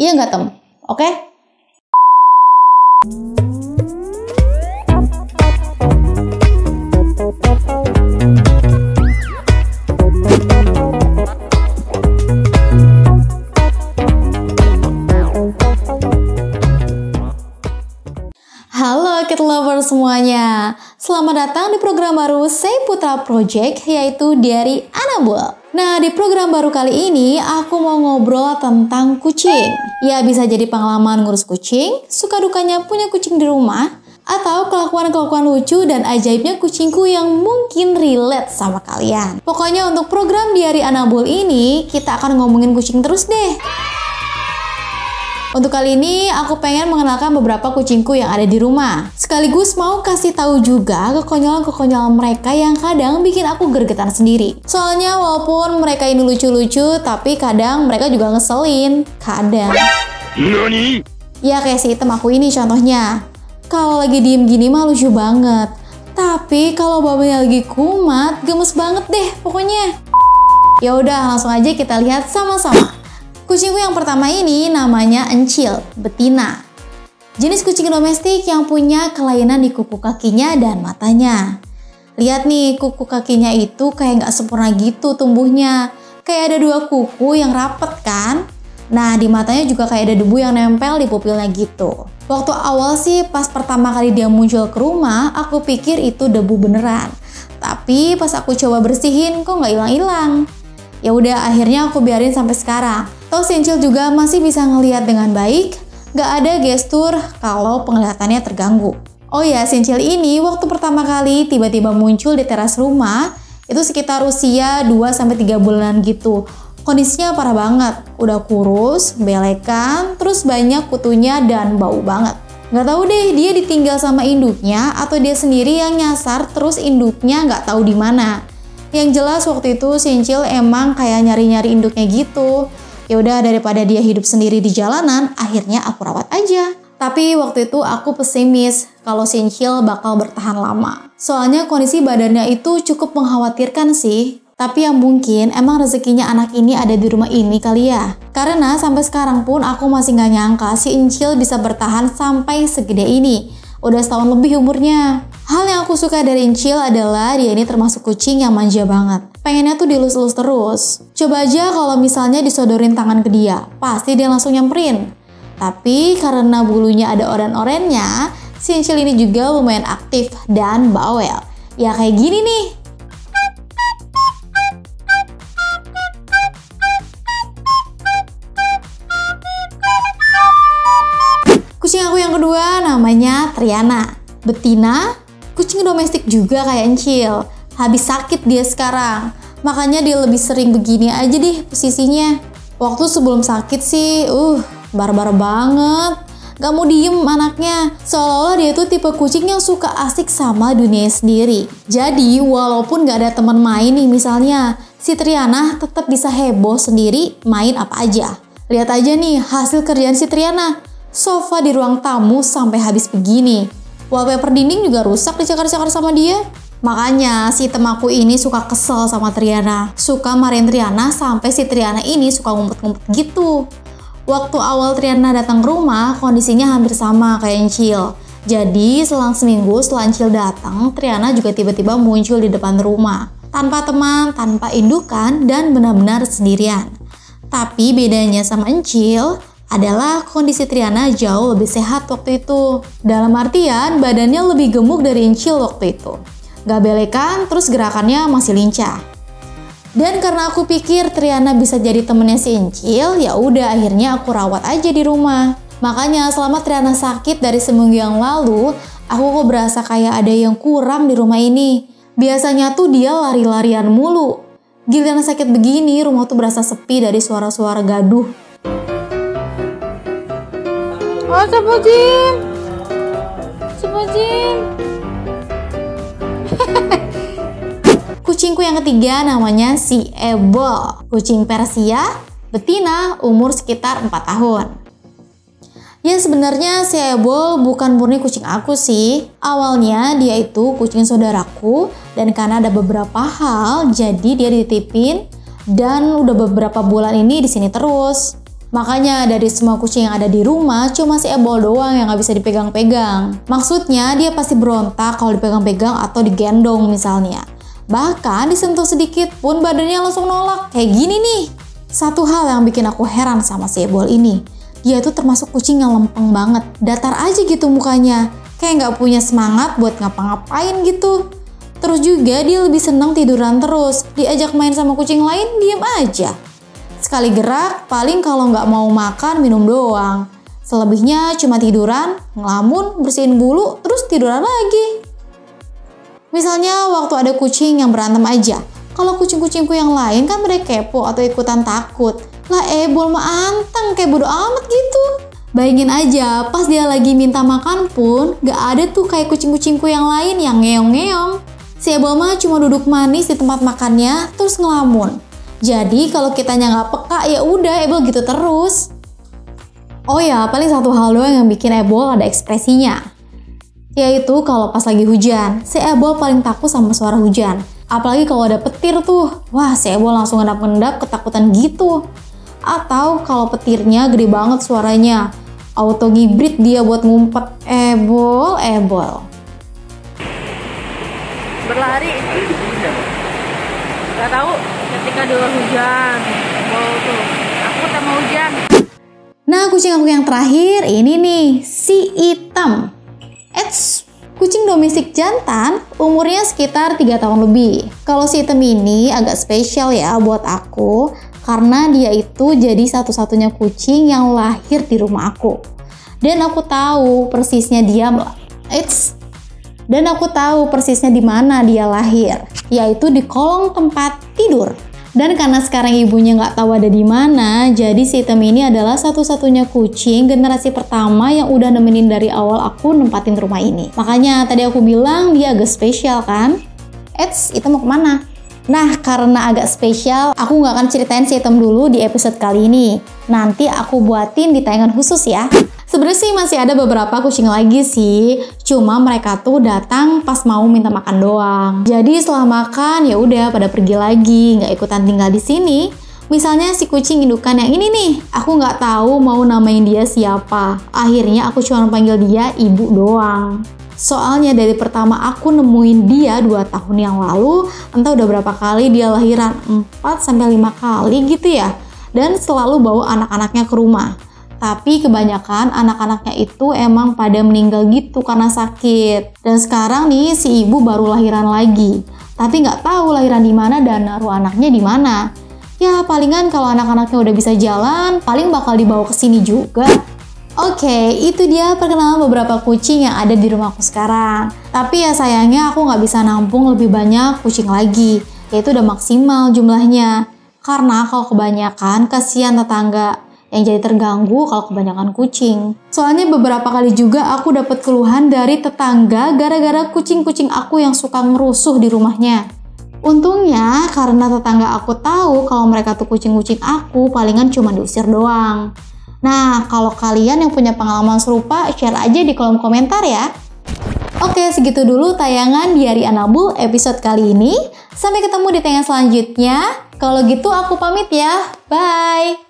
Iya nggak tem? Oke? Halo Kid Lover semuanya Selamat datang di program baru Say Putra Project yaitu dari Anabul Nah di program baru kali ini aku mau ngobrol tentang kucing Ya bisa jadi pengalaman ngurus kucing, suka dukanya punya kucing di rumah atau kelakuan-kelakuan lucu dan ajaibnya kucingku yang mungkin relate sama kalian. Pokoknya untuk program Diari Anabul ini, kita akan ngomongin kucing terus deh. Untuk kali ini aku pengen mengenalkan beberapa kucingku yang ada di rumah. Sekaligus mau kasih tahu juga kekonyolan-kekonyolan mereka yang kadang bikin aku gergetan sendiri. Soalnya walaupun mereka ini lucu-lucu, tapi kadang mereka juga ngeselin. Kadang. NANI? Ya kayak si item aku ini contohnya. Kalau lagi diem gini mah lucu banget. Tapi kalau babanya lagi kumat, gemes banget deh pokoknya. Ya udah langsung aja kita lihat sama-sama. Kucingku yang pertama ini namanya Encil, betina. Jenis kucing domestik yang punya kelainan di kuku kakinya dan matanya. Lihat nih, kuku kakinya itu kayak nggak sempurna gitu tumbuhnya. Kayak ada dua kuku yang rapet kan? Nah, di matanya juga kayak ada debu yang nempel di pupilnya gitu. Waktu awal sih pas pertama kali dia muncul ke rumah, aku pikir itu debu beneran. Tapi pas aku coba bersihin kok nggak hilang-hilang. Ya udah akhirnya aku biarin sampai sekarang. Toh Sincil juga masih bisa ngelihat dengan baik, nggak ada gestur kalau penglihatannya terganggu. Oh ya, Sincil ini waktu pertama kali tiba-tiba muncul di teras rumah, itu sekitar usia 2-3 bulan gitu. Kondisinya parah banget, udah kurus, belekan, terus banyak kutunya dan bau banget. Nggak tahu deh dia ditinggal sama induknya atau dia sendiri yang nyasar terus induknya nggak tahu di mana. Yang jelas waktu itu Sincil emang kayak nyari-nyari induknya gitu. Ya udah daripada dia hidup sendiri di jalanan, akhirnya aku rawat aja. Tapi waktu itu aku pesimis kalau Sincil bakal bertahan lama. Soalnya kondisi badannya itu cukup mengkhawatirkan sih. Tapi yang mungkin emang rezekinya anak ini ada di rumah ini kali ya. Karena sampai sekarang pun aku masih nggak nyangka si Incil bisa bertahan sampai segede ini. Udah setahun lebih umurnya. Hal yang aku suka dari Incil adalah dia ini termasuk kucing yang manja banget. Pengennya tuh dilus-lus terus. Coba aja kalau misalnya disodorin tangan ke dia, pasti dia langsung nyamperin. Tapi karena bulunya ada oren-orennya, si Incil ini juga lumayan aktif dan bawel. Ya kayak gini nih. Kucing aku yang kedua namanya Triana. Betina, kucing domestik juga kayak Encil. Habis sakit dia sekarang. Makanya dia lebih sering begini aja deh posisinya. Waktu sebelum sakit sih, uh, barbar banget. Gak mau diem anaknya. Seolah-olah dia tuh tipe kucing yang suka asik sama dunia sendiri. Jadi, walaupun gak ada teman main nih misalnya, si Triana tetap bisa heboh sendiri main apa aja. Lihat aja nih hasil kerjaan si Triana. Sofa di ruang tamu sampai habis begini. Wallpaper dinding juga rusak dicakar-cakar sama dia. Makanya si temaku ini suka kesel sama Triana. Suka marahin Triana sampai si Triana ini suka ngumpet-ngumpet gitu. Waktu awal Triana datang ke rumah, kondisinya hampir sama kayak Encil. Jadi selang seminggu setelah Encil datang, Triana juga tiba-tiba muncul di depan rumah. Tanpa teman, tanpa indukan, dan benar-benar sendirian. Tapi bedanya sama Encil, adalah kondisi Triana jauh lebih sehat waktu itu. Dalam artian, badannya lebih gemuk dari Incil waktu itu. Gak belekan, terus gerakannya masih lincah. Dan karena aku pikir Triana bisa jadi temennya si Incil, ya udah akhirnya aku rawat aja di rumah. Makanya selama Triana sakit dari seminggu yang lalu, aku kok berasa kayak ada yang kurang di rumah ini. Biasanya tuh dia lari-larian mulu. Giliran sakit begini, rumah tuh berasa sepi dari suara-suara gaduh. Oh, Jim. Jim. Kucingku yang ketiga namanya si Ebol. Kucing Persia, betina, umur sekitar 4 tahun. Ya sebenarnya si Ebol bukan murni kucing aku sih. Awalnya dia itu kucing saudaraku dan karena ada beberapa hal jadi dia dititipin dan udah beberapa bulan ini di sini terus. Makanya dari semua kucing yang ada di rumah, cuma si Ebol doang yang nggak bisa dipegang-pegang. Maksudnya dia pasti berontak kalau dipegang-pegang atau digendong misalnya. Bahkan disentuh sedikit pun badannya langsung nolak. Kayak gini nih. Satu hal yang bikin aku heran sama si Ebol ini. Dia itu termasuk kucing yang lempeng banget. Datar aja gitu mukanya. Kayak nggak punya semangat buat ngapa-ngapain gitu. Terus juga dia lebih senang tiduran terus. Diajak main sama kucing lain, diem aja. Sekali gerak, paling kalau nggak mau makan, minum doang. Selebihnya cuma tiduran, ngelamun, bersihin bulu, terus tiduran lagi. Misalnya waktu ada kucing yang berantem aja. Kalau kucing-kucingku yang lain kan mereka kepo atau ikutan takut. Lah ebol mah anteng kayak bodo amat gitu. Bayangin aja, pas dia lagi minta makan pun, gak ada tuh kayak kucing-kucingku yang lain yang ngeong-ngeong. Si Ebol mah cuma duduk manis di tempat makannya, terus ngelamun. Jadi kalau kitanya nggak peka ya udah Ebol gitu terus. Oh ya, paling satu hal doang yang bikin Ebol ada ekspresinya. Yaitu kalau pas lagi hujan, si Ebol paling takut sama suara hujan. Apalagi kalau ada petir tuh, wah si Ebol langsung ngendap-ngendap ketakutan gitu. Atau kalau petirnya gede banget suaranya, auto gibrit dia buat ngumpet. Ebol, Ebol. Berlari. Gak tahu ketika di luar hujan. Wow tuh. Aku sama hujan. Nah, kucing aku yang terakhir ini nih, si hitam. Eits, kucing domestik jantan umurnya sekitar 3 tahun lebih. Kalau si hitam ini agak spesial ya buat aku karena dia itu jadi satu-satunya kucing yang lahir di rumah aku. Dan aku tahu persisnya dia Eits, dan aku tahu persisnya di mana dia lahir, yaitu di kolong tempat tidur. Dan karena sekarang ibunya nggak tahu ada di mana, jadi si Hitam ini adalah satu-satunya kucing generasi pertama yang udah nemenin dari awal aku nempatin rumah ini. Makanya tadi aku bilang dia agak spesial kan? Eits, itu mau ke mana? Nah, karena agak spesial, aku nggak akan ceritain si Hitam dulu di episode kali ini. Nanti aku buatin di tayangan khusus ya. Sebenarnya sih masih ada beberapa kucing lagi sih, cuma mereka tuh datang pas mau minta makan doang. Jadi setelah makan ya udah pada pergi lagi, nggak ikutan tinggal di sini. Misalnya si kucing indukan yang ini nih, aku nggak tahu mau namain dia siapa. Akhirnya aku cuma panggil dia ibu doang. Soalnya dari pertama aku nemuin dia 2 tahun yang lalu, entah udah berapa kali dia lahiran, 4 sampai 5 kali gitu ya. Dan selalu bawa anak-anaknya ke rumah tapi kebanyakan anak-anaknya itu emang pada meninggal gitu karena sakit. Dan sekarang nih si ibu baru lahiran lagi, tapi nggak tahu lahiran di mana dan naruh anaknya di mana. Ya palingan kalau anak-anaknya udah bisa jalan, paling bakal dibawa ke sini juga. Oke, okay, itu dia perkenalan beberapa kucing yang ada di rumahku sekarang. Tapi ya sayangnya aku nggak bisa nampung lebih banyak kucing lagi, yaitu udah maksimal jumlahnya. Karena kalau kebanyakan, kasihan tetangga yang jadi terganggu kalau kebanyakan kucing. Soalnya beberapa kali juga aku dapat keluhan dari tetangga gara-gara kucing-kucing aku yang suka ngerusuh di rumahnya. Untungnya karena tetangga aku tahu kalau mereka tuh kucing-kucing aku palingan cuma diusir doang. Nah, kalau kalian yang punya pengalaman serupa, share aja di kolom komentar ya. Oke, segitu dulu tayangan Diari Anabul episode kali ini. Sampai ketemu di tayangan selanjutnya. Kalau gitu aku pamit ya. Bye.